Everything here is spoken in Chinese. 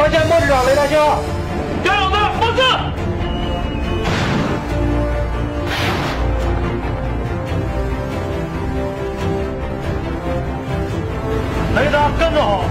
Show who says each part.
Speaker 1: 发现莫日长雷达信号队友们发射雷达跟着好